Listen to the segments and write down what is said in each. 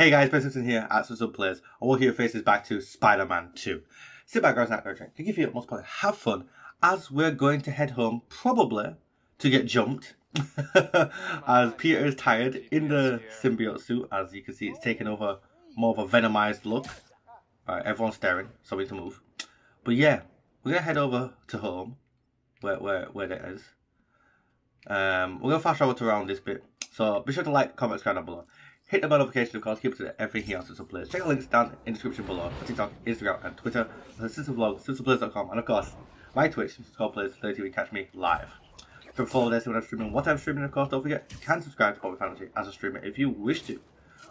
Hey guys, Ben Simpson here at Simpson Plays, and we're here faces back to Spider-Man 2. Sit back, guys, going to drink. Take your feet up, most probably have fun, as we're going to head home, probably, to get jumped. as Peter is tired in the symbiote suit, as you can see, it's taking over more of a venomized look. Alright, everyone's staring, so we need to move. But yeah, we're gonna head over to home, where where where that is. Um, we're gonna fast forward to around this bit, so be sure to like, comment, subscribe down below. Hit the bell notification, of course, keep up to date everything on Simpson Plays. Check the links down in the description below for TikTok, Instagram, and Twitter. The Simpson Vlog, SimpsonPlays.com, and of course, my Twitch, Simpson Plays 30 TV. Catch me live. To follow this when I'm streaming, what I'm streaming, of course, don't forget, you can subscribe to Bobby Fantasy as a streamer if you wish to.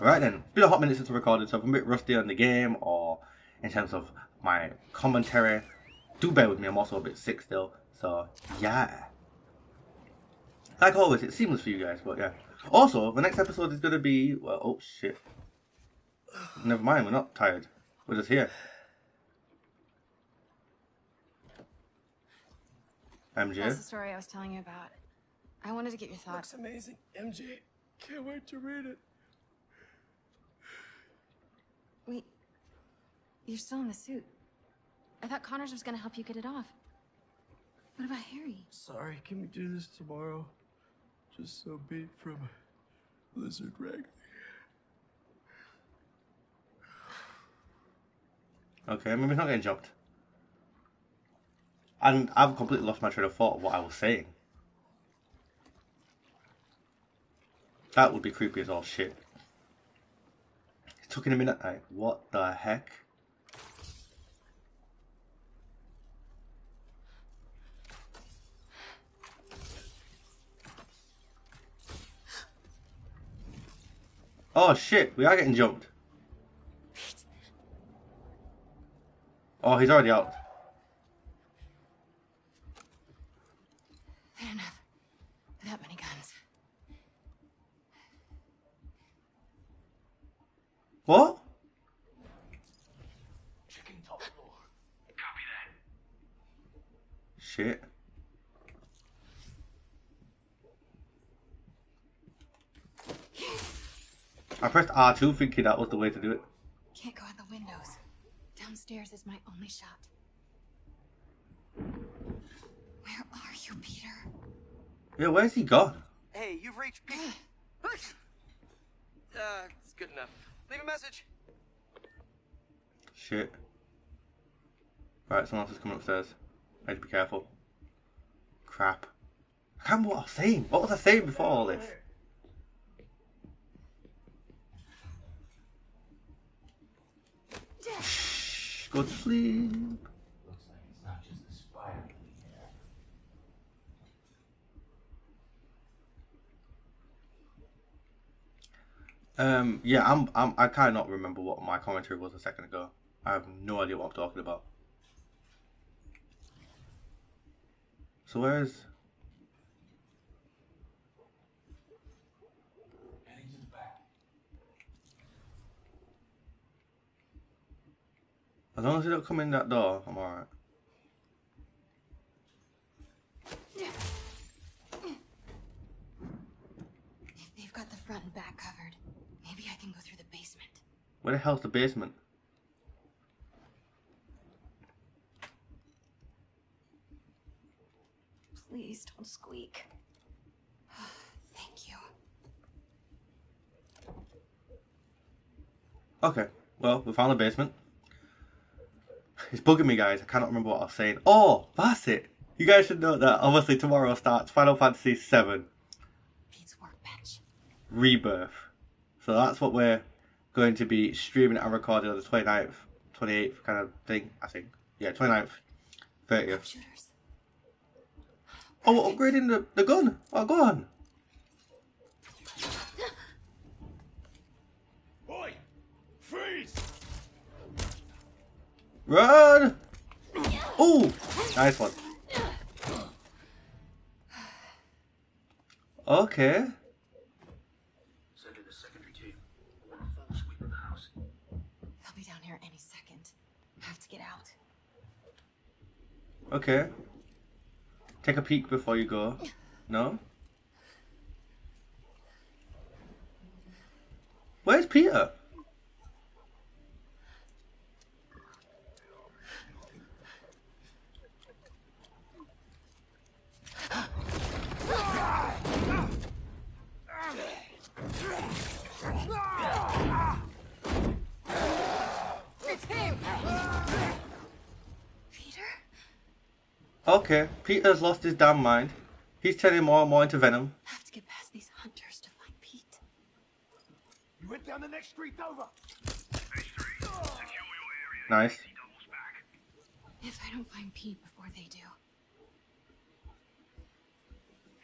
Alright then, it's been a hot minute since I recorded, so if I'm a bit rusty on the game or in terms of my commentary, do bear with me, I'm also a bit sick still, so yeah. Like always, it's seamless for you guys, but yeah. Also, the next episode is going to be, well, oh shit. Never mind, we're not tired. We're just here. MJ? That's the story I was telling you about. I wanted to get your thoughts. Looks amazing. MJ, can't wait to read it. Wait, you're still in the suit. I thought Connors was gonna help you get it off. What about Harry? Sorry, can we do this tomorrow? Just so beat from Lizard Wrangling. Okay, maybe not getting jumped. And I've completely lost my train of thought of what I was saying. That would be creepy as all shit. It took in a minute. What the heck? Oh shit, we are getting jumped. Oh, he's already out. I don't that many guns. What? Chicken top floor. Copy that. Shit. I pressed R2 thinking that was the way to do it. Can't go out the windows. Downstairs is my only shot. Where are you, Peter? Yeah, where's he gone? Hey, you've reached Pete. uh, it's good enough. Leave a message. Shit. Right, someone else is coming upstairs. I need to be careful. Crap. I can't remember what I was saying. What was I saying before all this? Go to sleep. Looks like it's not just the spider living here. Um, yeah, I'm, I'm, I cannot remember what my commentary was a second ago. I have no idea what I'm talking about. So where's... Heading to the back. As long as they don't come in that door, I'm alright. If they've got the front and back covered, maybe I can go through the basement. Where the hell's the basement? Please don't squeak. Thank you. Okay, well, we found the basement. It's bugging me, guys. I cannot remember what I was saying. Oh, that's it. You guys should know that obviously tomorrow starts Final Fantasy VII Rebirth. So that's what we're going to be streaming and recording on the 29th, 28th kind of thing, I think. Yeah, 29th, 30th. Shooters. Oh, we're upgrading the, the gun. Oh, go on. Run! Oh, nice one. Okay. Send in the secondary team. I want a full sweep of the house. They'll be down here any second. Have to get out. Okay. Take a peek before you go. No? Where's Peter? Okay, Peter's lost his damn mind. He's turning more and more into Venom. I have to get past these hunters to find Pete. You went down the next street over. Nice. If I don't find Pete before they do.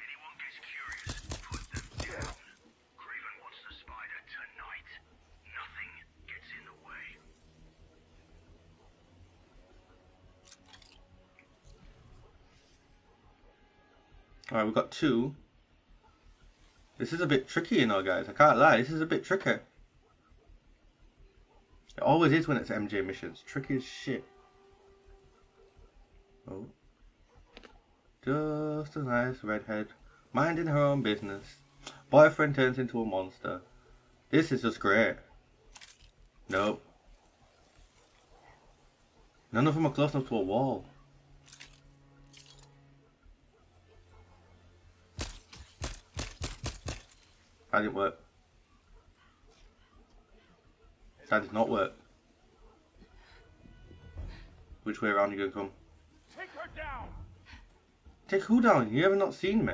Anyone gets curious, put them down. Kraven wants the spider tonight. Nothing gets in the way. Alright, we've got two. This is a bit tricky, you know, guys. I can't lie. This is a bit tricky. It always is when it's MJ missions. Tricky as shit. Oh. Just a nice redhead. Minding her own business. Boyfriend turns into a monster. This is just great. Nope. None of them are close enough to a wall. That didn't work. That did not work. Which way around are you gonna come? Take her down. Take who down? You ever not seen me?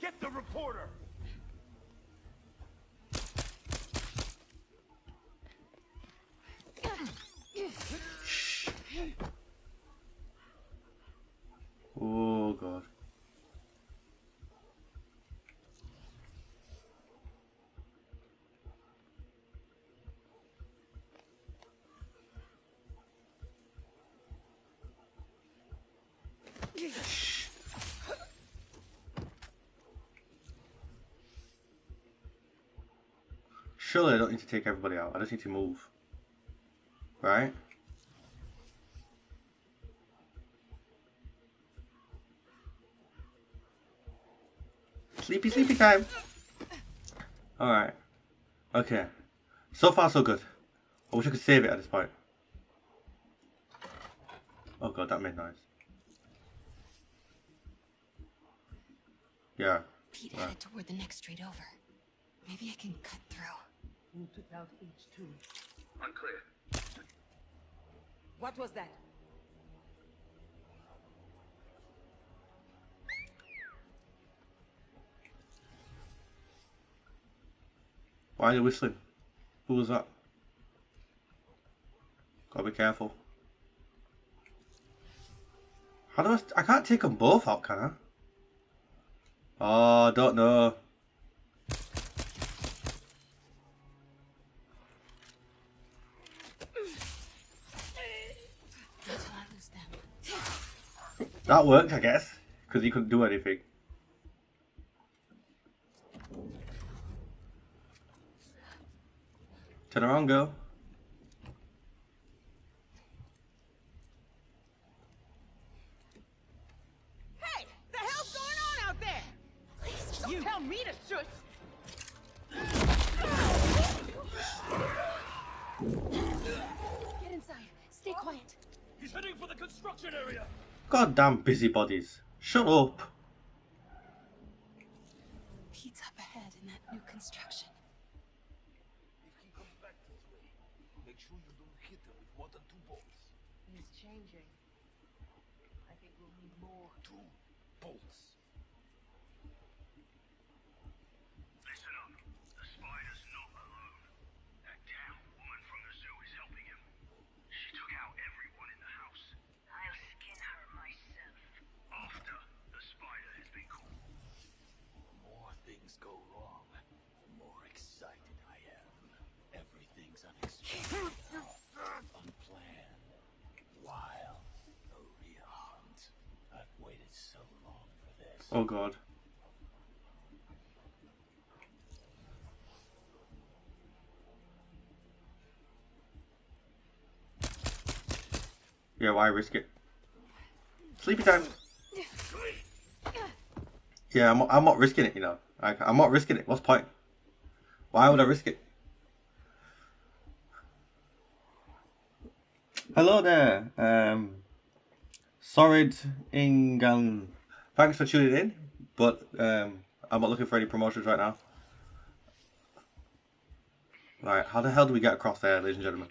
Get the reporter. Oh god. Surely I don't need to take everybody out. I just need to move. Right? Time. Alright. Okay. So far, so good. I wish I could save it at this point. Oh god, that made noise. Yeah. Pete Right. headed toward the next street over. Maybe I can cut through. Who took out H2? Unclear. What was that? Why are you whistling? Who was that? Gotta be careful. How do I? I can't take them both out, can I? Oh, I don't know. That worked, I guess, because he couldn't do anything. Turn around, girl. Hey! The hell's going on out there? Please, just You tell me to shush. get inside. Stay quiet. He's heading for the construction area. Goddamn busybodies. Shut up. Pete's up ahead in that new construction. If he comes back this way, make sure you don't hit him with more than two bolts. He's changing. I think we'll need more. Two bolts. Listen up. The spider's not alone. That damn woman from the zoo is helping him. She took out everyone in the house. I'll skin her myself. After the spider has been caught. More things go wrong, the more excited I am. Everything's unexpected, unplanned, wild, a real hunt. I've waited so long for this. Oh god. Yeah, why risk it? Sleepy time. Yeah, I'm, I'm not risking it, you know. I, I'm not risking it. What's point? Why would I risk it? Hello there. Um, Sorid Ingan. Thanks for tuning in, but um, I'm not looking for any promotions right now. Right, how the hell do we get across there, ladies and gentlemen?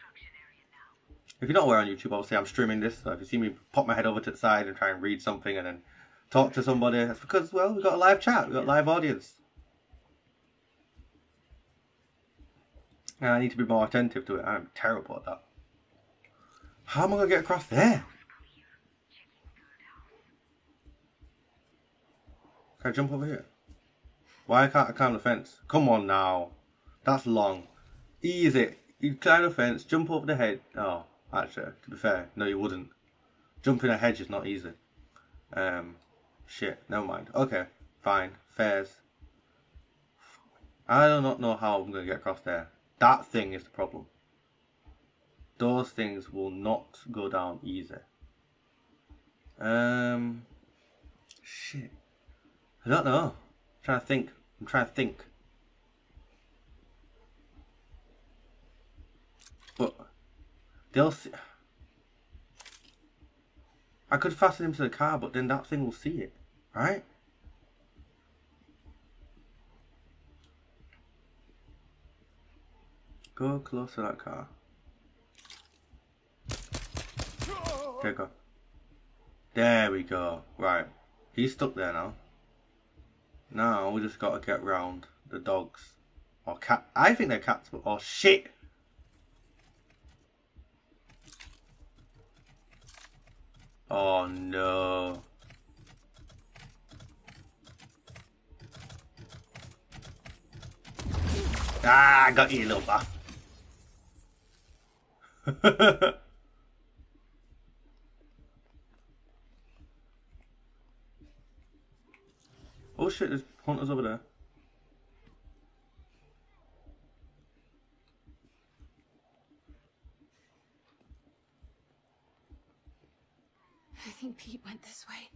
If you're not aware on YouTube, obviously I'm streaming this, so if you see me pop my head over to the side and try and read something and then talk to somebody, that's because, well, we've got a live chat, we've got a live audience. And I need to be more attentive to it. I'm terrible at that. How am I going to get across there? Can I jump over here? Why can't I climb the fence? Come on now. That's long. Easy. You climb the fence, jump over the hedge. Oh, actually, to be fair, no, you wouldn't. Jumping a hedge is not easy. Um, shit, never mind. Okay, fine. Fairs. I do not know how I'm going to get across there. That thing is the problem. Those things will not go down easy. Um, shit. I don't know. I'm trying to think. I'm trying to think. But they'll see. I could fasten him to the car, but then that thing will see it, right? Go close to that car. There we go. There we go. Right. He's stuck there now. Now we just gotta get round the dogs. Or cat. I think they're cats, but. Oh shit! Oh no. Ah, I got you, little buff. oh shit, there's hunters over there. I think Pete went this way.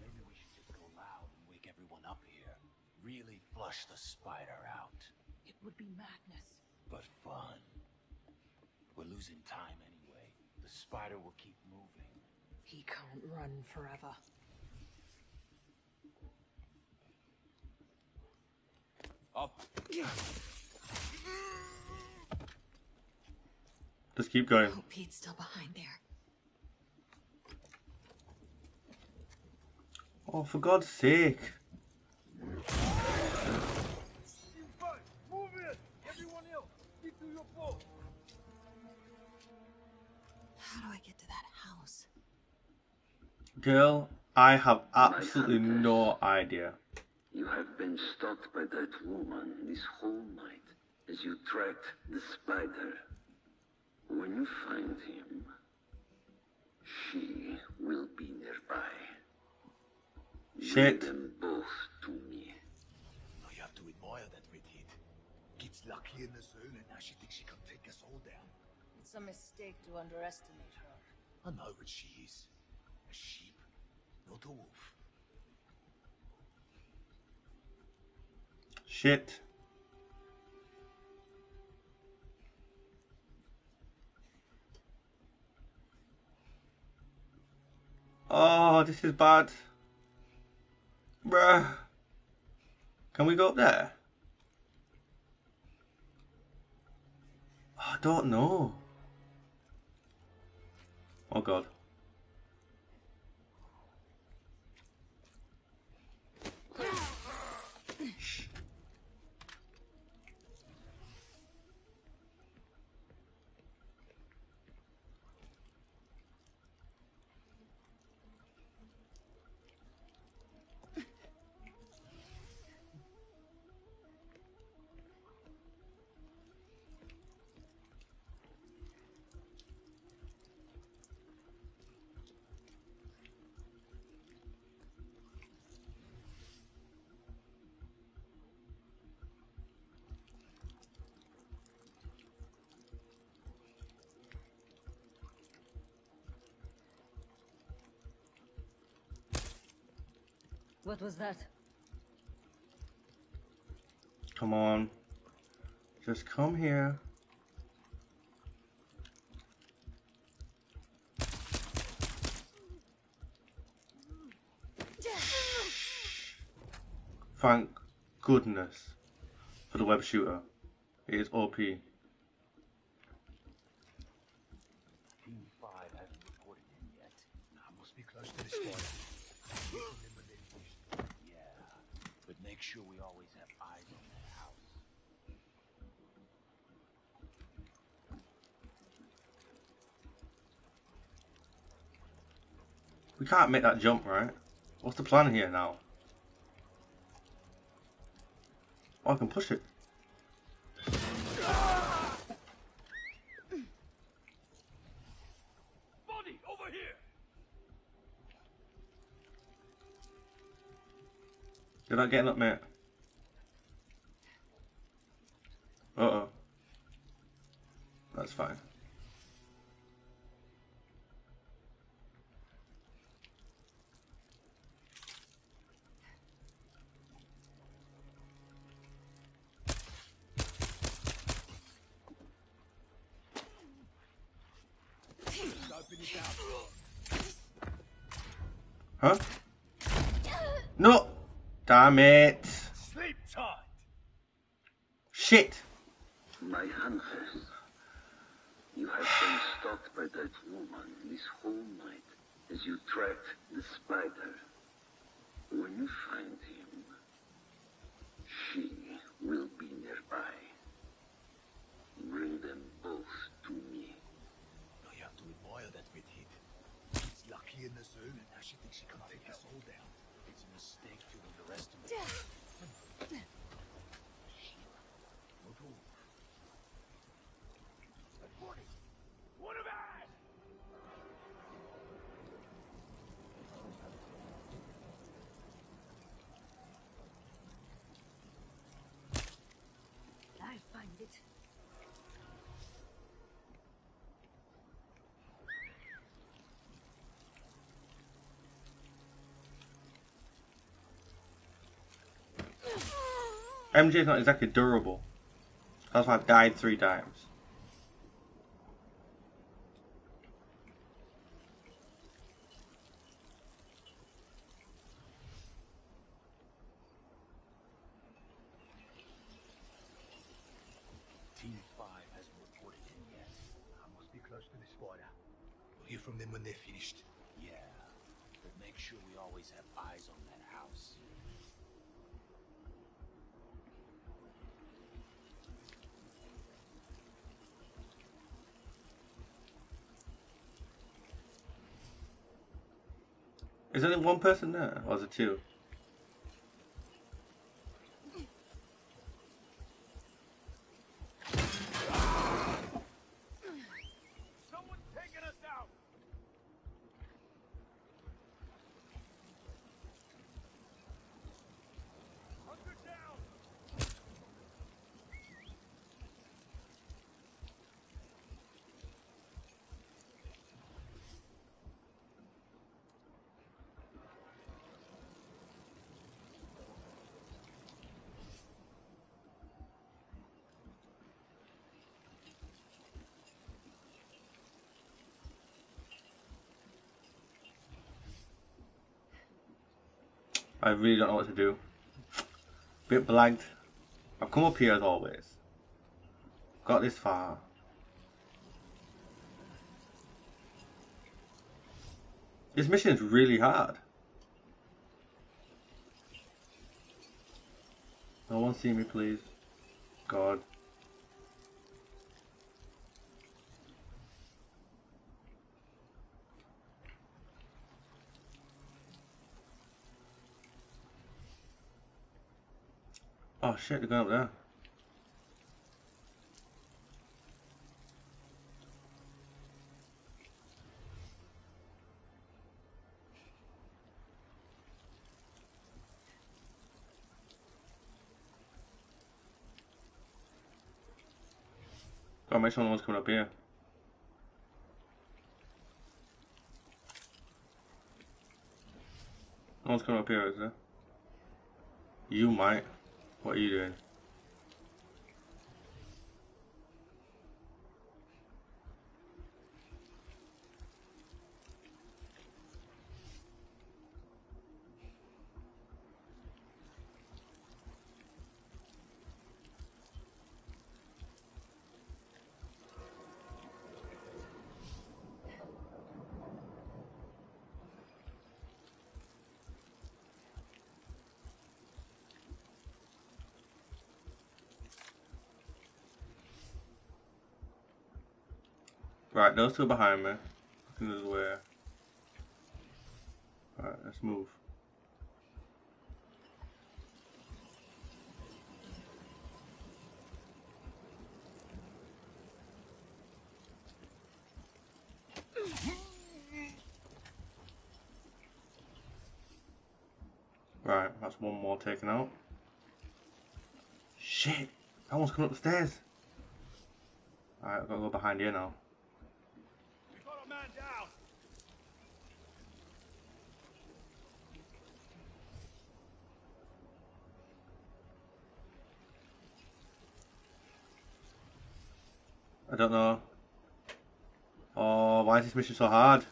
Maybe we should just go loud and wake everyone up here. Really flush the spider out. It would be madness. But fun. We're losing time anyway. The spider will keep moving. He can't run forever. Up. Just keep going. Oh, Pete's still behind there. Oh, for God's sake. How do I get to that house? Girl, I have absolutely no idea. You have been stalked by that woman this whole night as you tracked the spider. When you find him, she will be nearby. Shit. Bring them both to me. No, you have to admire that redhead. Gets lucky in the zone and now she thinks she can take us all down. It's a mistake to underestimate her. I know what she is. A sheep, not a wolf. Shit. Oh, this is bad. Bruh. Can we go up there? I don't know. Oh god. What was that? Come on. Just come here. Thank goodness for the web shooter. It is OP. be close to the spider. Hear from them when they're finished. Yeah, but make sure we always have eyes on that house. We can't make that jump, right? What's the plan here now? Oh, I can push it. Body, over here! You're not getting up, mate. Uh oh. That's fine. Open it out. Huh? No! Damn it! Sleep tight! Shit! My hunters, you have been stalked by that woman this whole night as you tracked the spider. When you find him, she will be nearby. Bring them both to me. Now you have to admire that bit hit. It's lucky in the zoo, and now she thinks she can take us all down. It's a mistake to underestimate. One of us! I'll find it. MJ's not exactly durable. That's why I've died three times. Team 5 hasn't reported in yet. I must be close to the spider. We'll hear from them when they're finished. Yeah, but make sure we always have eyes on that house. Is there only one person there? Or is it two? I really don't know what to do. Bit blanked. I've come up here as always. Got this far. This mission is really hard. No one see me, please. God. Oh shit, they're going up there. Gotta make sure no one's coming up here. No one's coming up here, is there? You might. What are you those two behind me. This way. Alright, let's move. Right, that's one more taken out. Shit! That one's coming up the stairs. Alright, I've got to go behind here now. We got a man down. I don't know. Oh, why is this mission so hard?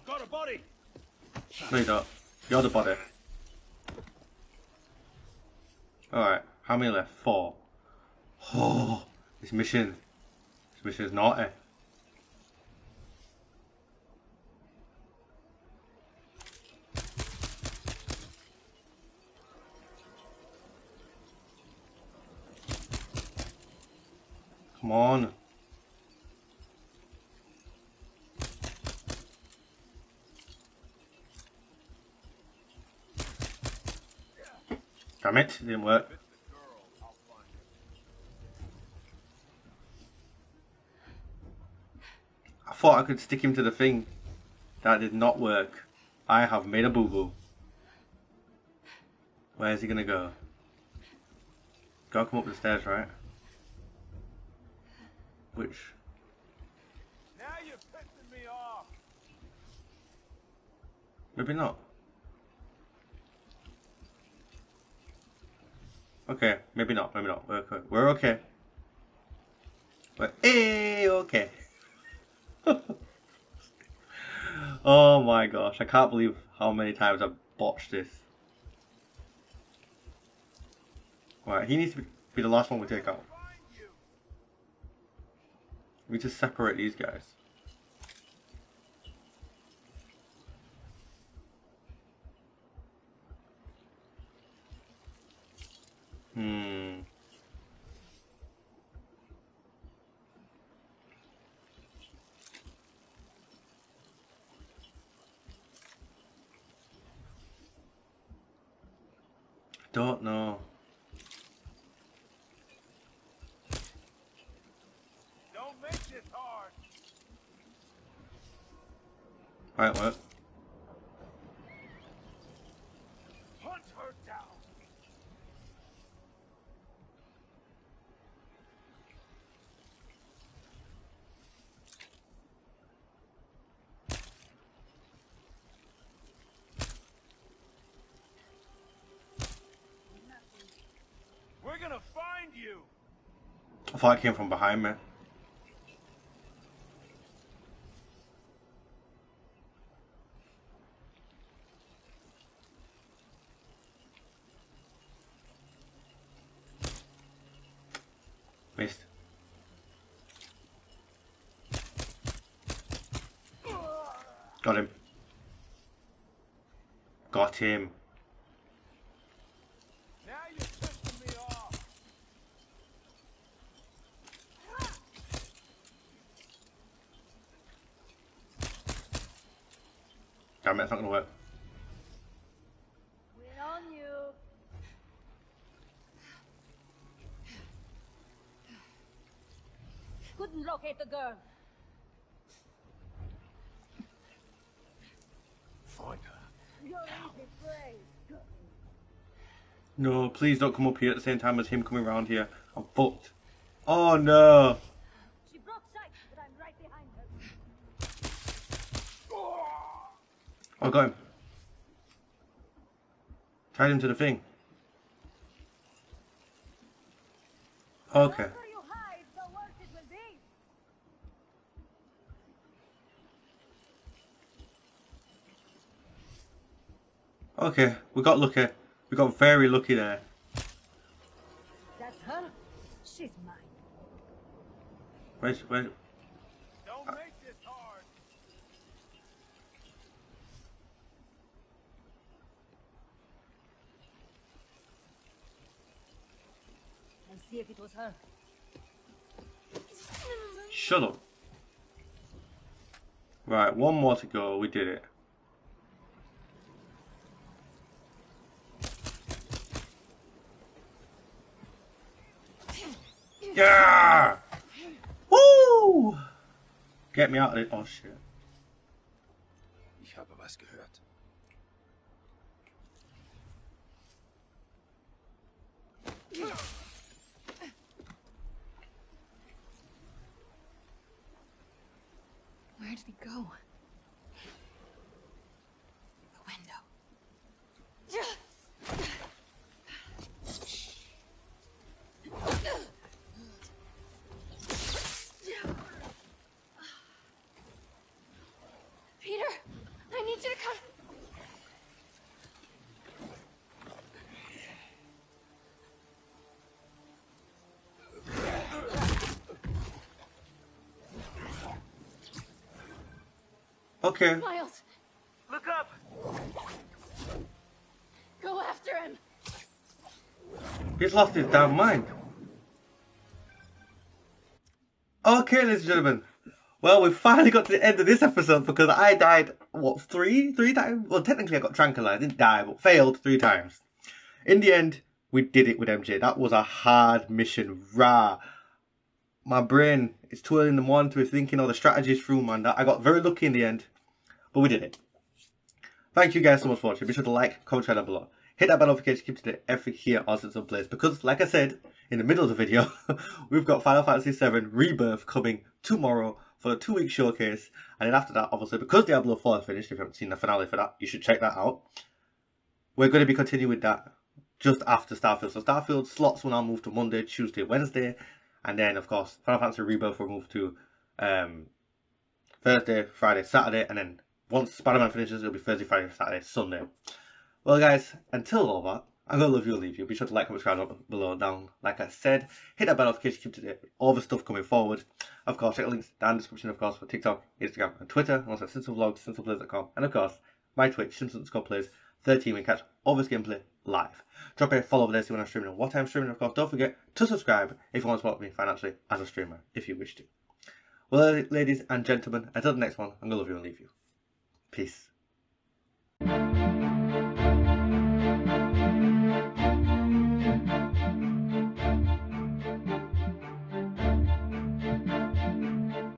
I've got a body. No, you don't. You're the body. Alright, how many left? Four. Oh, this mission. This mission is naughty. Come on. Damn it, didn't work. I thought I could stick him to the thing. That did not work. I have made a boo-boo. Where is he gonna go? Gotta come up the stairs, right? Which? Now you're pissing me off. Maybe not. Okay, maybe not, maybe not. We're okay. We're okay. We're a-okay. oh my gosh, I can't believe how many times I've botched this. Right, he needs to be the last one we take out. We just separate these guys. Hmm. Don't know. Don't make this hard. Right, work. Hunt her down. We're gonna find you. I thought it came from behind me. Missed. Got him. Got him. Now you're pissing me off. Damn it, it's not gonna work. We're on you. Couldn't locate the girl. Find her. You're easy prey. No, please don't come up here at the same time as him coming around here. I'm fucked. Oh no! I got him. Tied him to the thing. Okay. Okay, we got lucky. We got very lucky there. That's her. She's mine. Where's see if it was her. Shut up. Right, one more to go. We did it. Yeah! Woo! Get me out of it. Oh shit. Ich habe was gehört. Where did he go? The window. Peter, I need you to come. Okay. Miles, Look up! go after him. He's lost his damn mind. Okay, ladies and gentlemen. Well, we finally got to the end of this episode because I died, what, three? Three times? Well, technically I got tranquilized. didn't die, but failed three times. In the end, we did it with MJ. That was a hard mission. Rah. My brain is twirling early in the morning to be thinking all the strategies through, man. I got very lucky in the end, but we did it. Thank you guys so much for watching. Be sure to like, comment, share down below. Hit that bell notification to keep to date every here on Plays. Because, like I said in the middle of the video, we've got Final Fantasy VII Rebirth coming tomorrow for a two-week showcase. And then after that, obviously, because Diablo 4 is finished, if you haven't seen the finale for that, you should check that out. We're going to be continuing with that just after Starfield. So Starfield slots will now move to Monday, Tuesday, Wednesday. And then, of course, Final Fantasy Rebirth will move to um, Thursday, Friday, Saturday. And then once Spider-Man finishes, it'll be Thursday, Friday, Saturday, Sunday. Well, guys, until all that, I'm going to love you and leave you. Be sure to like, comment, subscribe below, down. Like I said, hit that bell notification, keep to with all the stuff coming forward. Of course, check the links down in the description, of course, for TikTok, Instagram, and Twitter, and also Simpson Vlogs, SimpsonPlays.com, and of course, my Twitch, Simpson Plays 13, and catch all this gameplay live. Drop a follow over there, see when I'm streaming and what I'm streaming. Of course, don't forget to subscribe if you want to support me financially as a streamer, if you wish to. Well, ladies and gentlemen, until the next one, I'm going to love you and leave you. Peace.